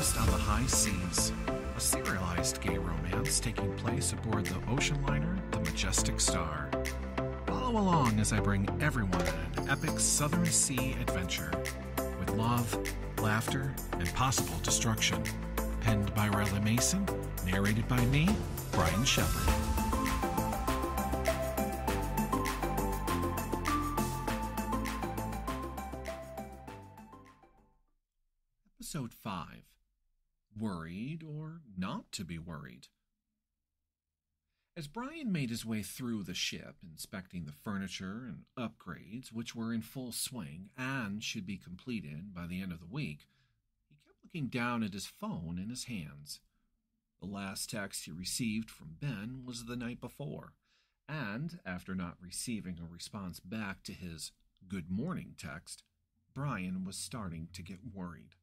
Lost on the High Seas, a serialized gay romance taking place aboard the ocean liner the Majestic Star. Follow along as I bring everyone on an epic Southern Sea adventure with love, laughter, and possible destruction. Penned by Rylan Mason, narrated by me, Brian Shepard. Worried or Not to Be Worried. As Brian made his way through the ship, inspecting the furniture and upgrades which were in full swing and should be completed by the end of the week, he kept looking down at his phone in his hands. The last text he received from Ben was the night before, and after not receiving a response back to his good morning text, Brian was starting to get worried.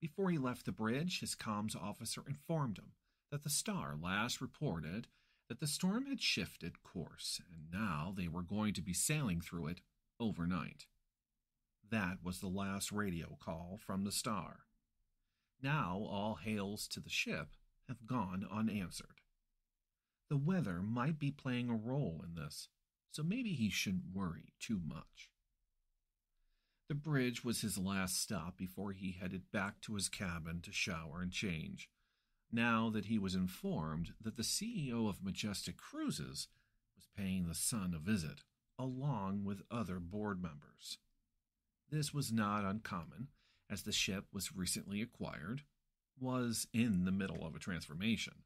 Before he left the bridge, his comms officer informed him that the Star last reported that the storm had shifted course and now they were going to be sailing through it overnight. That was the last radio call from the Star. Now all hails to the ship have gone unanswered. The weather might be playing a role in this, so maybe he shouldn't worry too much. The bridge was his last stop before he headed back to his cabin to shower and change now that he was informed that the CEO of Majestic Cruises was paying the Sun a visit, along with other board members. This was not uncommon, as the ship was recently acquired, was in the middle of a transformation,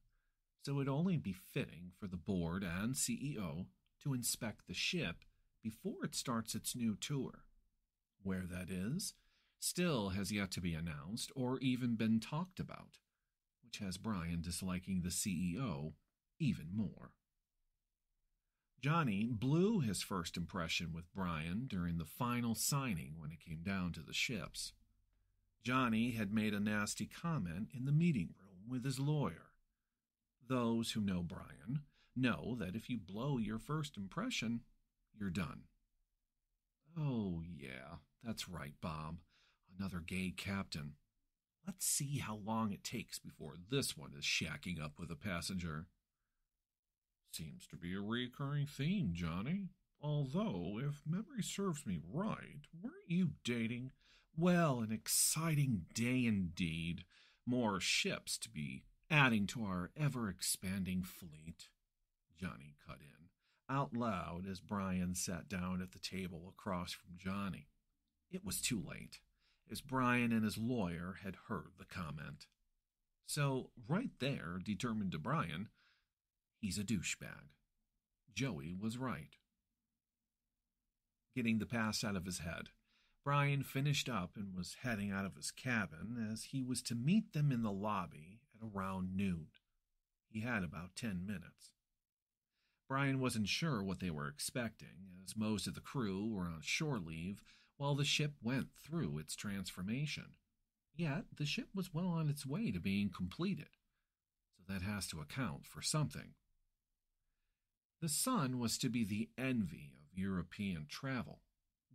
so it'd only be fitting for the board and CEO to inspect the ship before it starts its new tour. Where that is, still has yet to be announced or even been talked about which has Brian disliking the CEO even more. Johnny blew his first impression with Brian during the final signing when it came down to the ships. Johnny had made a nasty comment in the meeting room with his lawyer. Those who know Brian know that if you blow your first impression, you're done. Oh, yeah, that's right, Bob. Another gay captain. Let's see how long it takes before this one is shacking up with a passenger. Seems to be a recurring theme, Johnny. Although, if memory serves me right, weren't you dating? Well, an exciting day indeed. More ships to be adding to our ever expanding fleet. Johnny cut in, out loud as Brian sat down at the table across from Johnny. It was too late as Brian and his lawyer had heard the comment. So, right there determined to Brian, he's a douchebag. Joey was right. Getting the past out of his head, Brian finished up and was heading out of his cabin as he was to meet them in the lobby at around noon. He had about ten minutes. Brian wasn't sure what they were expecting, as most of the crew were on shore leave while the ship went through its transformation. Yet the ship was well on its way to being completed, so that has to account for something. The sun was to be the envy of European travel.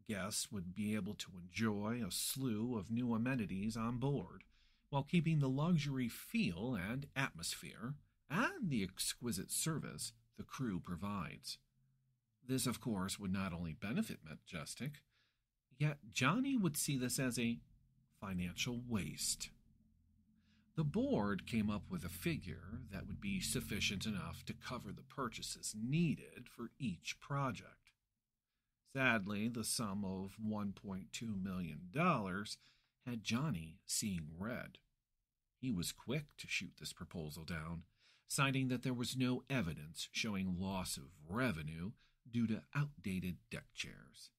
Guests would be able to enjoy a slew of new amenities on board, while keeping the luxury feel and atmosphere and the exquisite service the crew provides. This, of course, would not only benefit Majestic, Yet Johnny would see this as a financial waste. The board came up with a figure that would be sufficient enough to cover the purchases needed for each project. Sadly, the sum of $1.2 million had Johnny seeing red. He was quick to shoot this proposal down, citing that there was no evidence showing loss of revenue due to outdated deck chairs.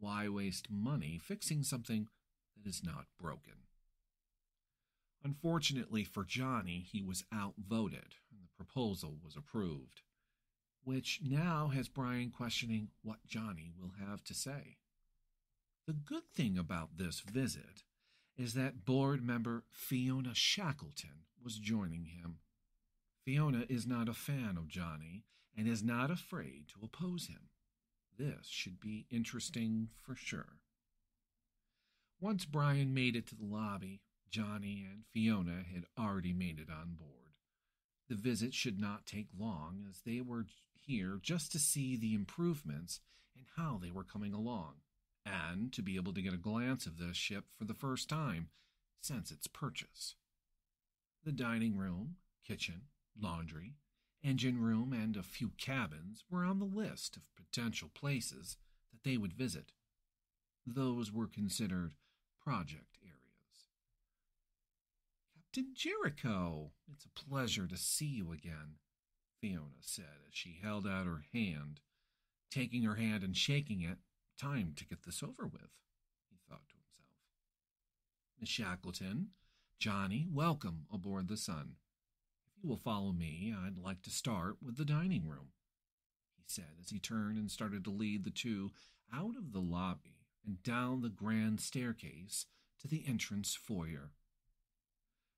Why waste money fixing something that is not broken? Unfortunately for Johnny, he was outvoted, and the proposal was approved, which now has Brian questioning what Johnny will have to say. The good thing about this visit is that board member Fiona Shackelton was joining him. Fiona is not a fan of Johnny and is not afraid to oppose him. This should be interesting for sure. Once Brian made it to the lobby, Johnny and Fiona had already made it on board. The visit should not take long, as they were here just to see the improvements and how they were coming along, and to be able to get a glance of the ship for the first time since its purchase. The dining room, kitchen, laundry, engine room, and a few cabins were on the list of potential places that they would visit. Those were considered project areas. Captain Jericho, it's a pleasure to see you again, Fiona said as she held out her hand. Taking her hand and shaking it, time to get this over with, he thought to himself. Miss Shackelton, Johnny, welcome aboard the Sun. You will follow me, I'd like to start with the dining room, he said as he turned and started to lead the two out of the lobby and down the grand staircase to the entrance foyer.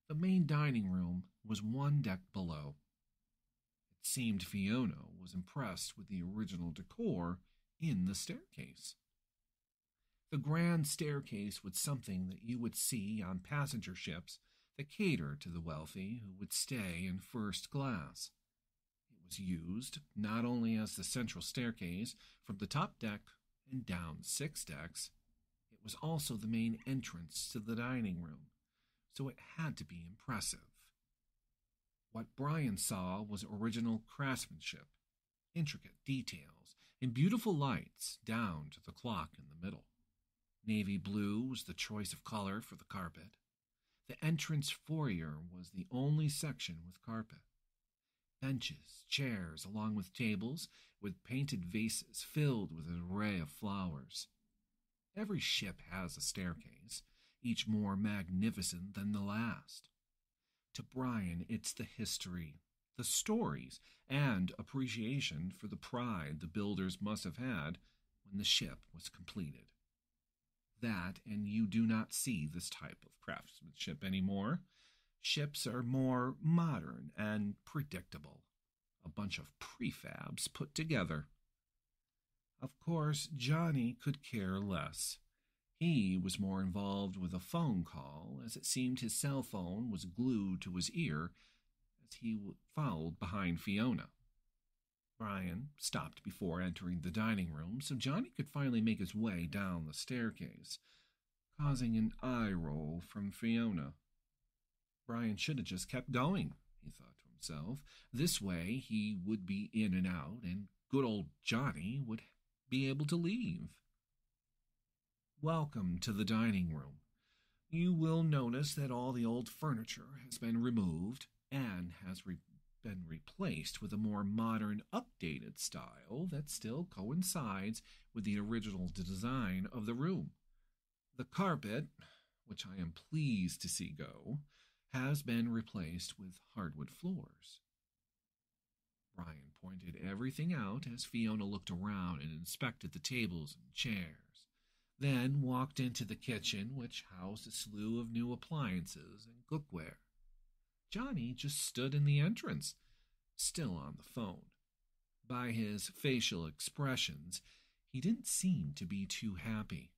The main dining room was one deck below. It seemed Fiona was impressed with the original decor in the staircase. The grand staircase was something that you would see on passenger ships that cater to the wealthy who would stay in first class. It was used not only as the central staircase from the top deck and down six decks, it was also the main entrance to the dining room so it had to be impressive. What Brian saw was original craftsmanship, intricate details, and beautiful lights down to the clock in the middle. Navy blue was the choice of color for the carpet. The entrance foyer was the only section with carpet. Benches, chairs, along with tables with painted vases filled with an array of flowers. Every ship has a staircase, each more magnificent than the last. To Brian, it's the history, the stories, and appreciation for the pride the builders must have had when the ship was completed. That, and you do not see this type of craftsmanship anymore. Ships are more modern and predictable, a bunch of prefabs put together. Of course, Johnny could care less. He was more involved with a phone call, as it seemed his cell phone was glued to his ear as he followed behind Fiona. Brian stopped before entering the dining room so Johnny could finally make his way down the staircase, causing an eye roll from Fiona. Brian should have just kept going, he thought to himself. This way he would be in and out, and good old Johnny would be able to leave. Welcome to the dining room. You will notice that all the old furniture has been removed and has re- been replaced with a more modern, updated style that still coincides with the original design of the room. The carpet, which I am pleased to see go, has been replaced with hardwood floors. Brian pointed everything out as Fiona looked around and inspected the tables and chairs then walked into the kitchen, which housed a slew of new appliances and cookware. Johnny just stood in the entrance, still on the phone. By his facial expressions, he didn't seem to be too happy,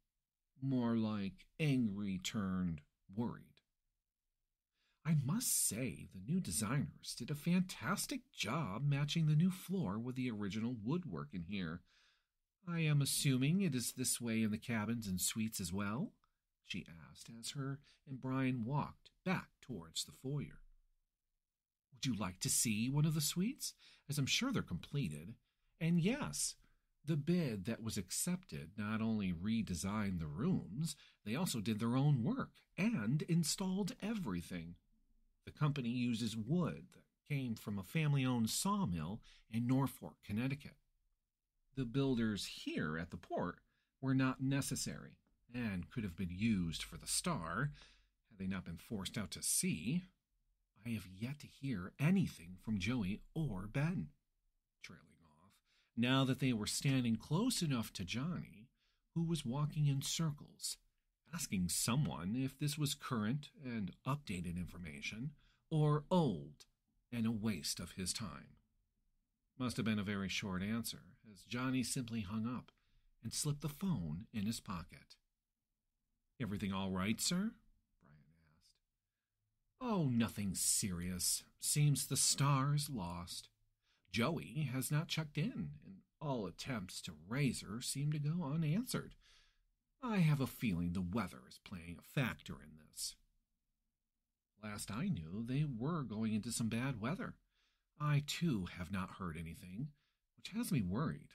more like angry turned worried. I must say, the new designers did a fantastic job matching the new floor with the original woodwork in here. I am assuming it is this way in the cabins and suites as well? she asked as her and Brian walked back towards the foyer. Would you like to see one of the suites? As I'm sure they're completed. And yes, the bid that was accepted not only redesigned the rooms, they also did their own work and installed everything. The company uses wood that came from a family owned sawmill in Norfolk, Connecticut the builders here at the port were not necessary and could have been used for the star had they not been forced out to sea. I have yet to hear anything from Joey or Ben. Trailing off, now that they were standing close enough to Johnny, who was walking in circles, asking someone if this was current and updated information or old and a waste of his time. Must have been a very short answer, as Johnny simply hung up and slipped the phone in his pocket. Everything all right, sir? Oh, nothing serious. Seems the star's lost. Joey has not checked in, and all attempts to raise her seem to go unanswered. I have a feeling the weather is playing a factor in this. Last I knew, they were going into some bad weather. I, too, have not heard anything, which has me worried.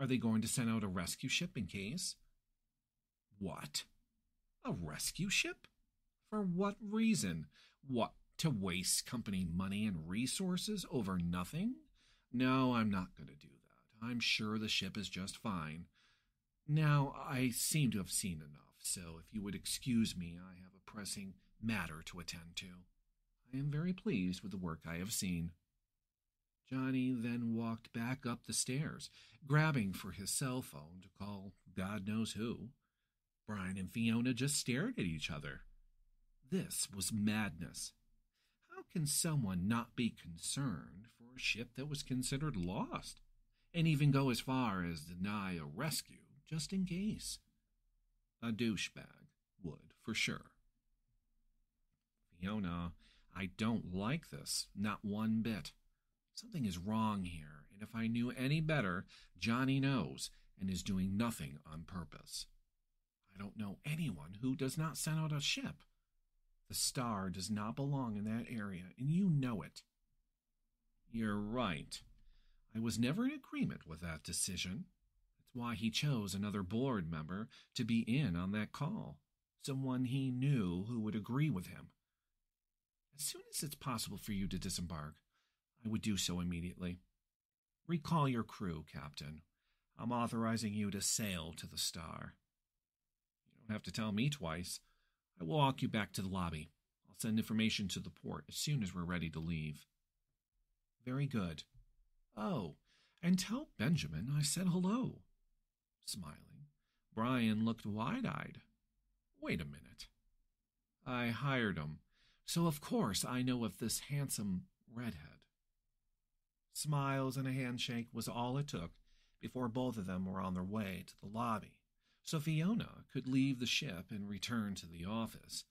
Are they going to send out a rescue ship in case? What? A rescue ship? For what reason? What, to waste company money and resources over nothing? No, I'm not going to do that. I'm sure the ship is just fine. Now, I seem to have seen enough, so if you would excuse me, I have a pressing matter to attend to. I am very pleased with the work I have seen. Johnny then walked back up the stairs, grabbing for his cell phone to call God knows who. Brian and Fiona just stared at each other. This was madness. How can someone not be concerned for a ship that was considered lost, and even go as far as deny a rescue just in case? A douchebag would, for sure. Fiona, I don't like this, not one bit. Something is wrong here, and if I knew any better, Johnny knows and is doing nothing on purpose. I don't know anyone who does not send out a ship. The star does not belong in that area, and you know it. You're right. I was never in agreement with that decision. That's why he chose another board member to be in on that call, someone he knew who would agree with him. As soon as it's possible for you to disembark, I would do so immediately. Recall your crew, Captain. I'm authorizing you to sail to the star. You don't have to tell me twice. I will walk you back to the lobby. I'll send information to the port as soon as we're ready to leave. Very good. Oh, and tell Benjamin I said hello. Smiling, Brian looked wide eyed. Wait a minute. I hired him, so of course I know of this handsome redhead. Smiles and a handshake was all it took before both of them were on their way to the lobby, so Fiona could leave the ship and return to the office,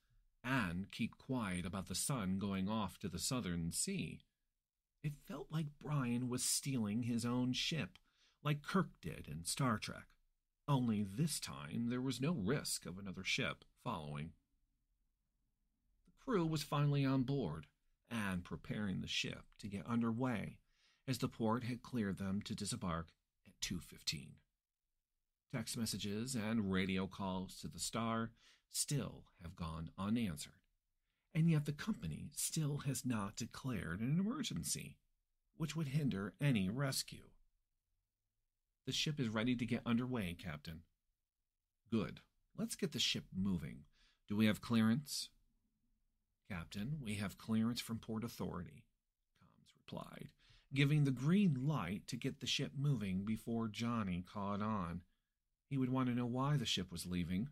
and keep quiet about the sun going off to the southern sea. It felt like Brian was stealing his own ship, like Kirk did in Star Trek. Only this time there was no risk of another ship following. The crew was finally on board and preparing the ship to get underway as the port had cleared them to disembark at 2:15. Text messages and radio calls to the star still have gone unanswered, and yet the company still has not declared an emergency, which would hinder any rescue. The ship is ready to get underway, Captain. Good. Let's get the ship moving. Do we have clearance? Captain, we have clearance from Port Authority, Comms replied, giving the green light to get the ship moving before Johnny caught on. He would want to know why the ship was leaving,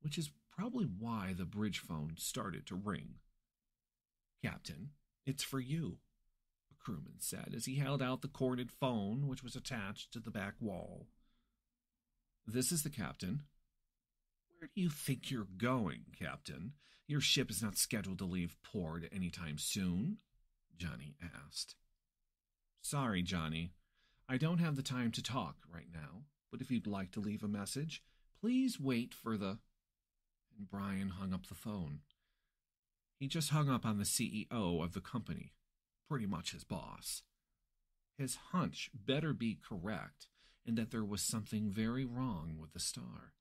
which is probably why the bridge phone started to ring. Captain, it's for you, a crewman said as he held out the corded phone which was attached to the back wall. This is the captain. Where do you think you're going, Captain? Your ship is not scheduled to leave port any time soon, Johnny asked. Sorry, Johnny. I don't have the time to talk right now, but if you'd like to leave a message, please wait for the. And Brian hung up the phone. He just hung up on the CEO of the company, pretty much his boss. His hunch better be correct, and that there was something very wrong with the star.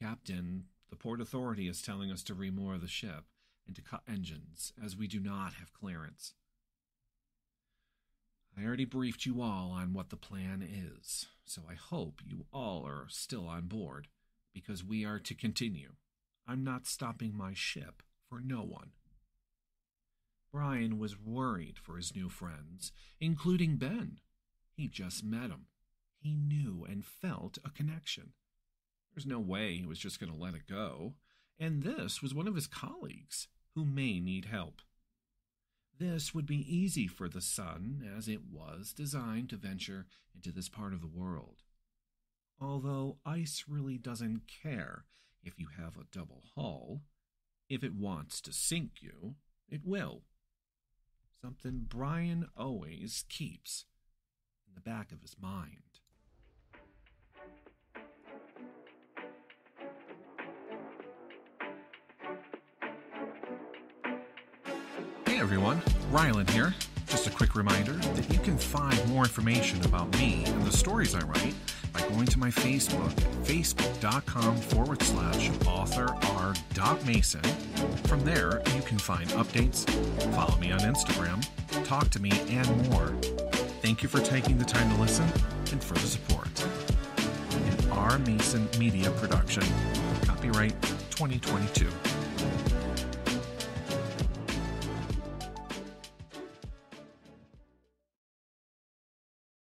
Captain, the Port Authority is telling us to remoor the ship and to cut engines, as we do not have clearance. I already briefed you all on what the plan is, so I hope you all are still on board, because we are to continue. I'm not stopping my ship for no one. Brian was worried for his new friends, including Ben. He just met him. He knew and felt a connection. There's no way he was just going to let it go. And this was one of his colleagues who may need help. This would be easy for the sun, as it was designed to venture into this part of the world. Although ice really doesn't care if you have a double hull, If it wants to sink you, it will. Something Brian always keeps in the back of his mind. Everyone, Rylan here. Just a quick reminder that you can find more information about me and the stories I write by going to my Facebook at facebook.com forward slash author r mason. From there, you can find updates, follow me on Instagram, talk to me, and more. Thank you for taking the time to listen and for the support. An R. Mason Media Production. Copyright 2022.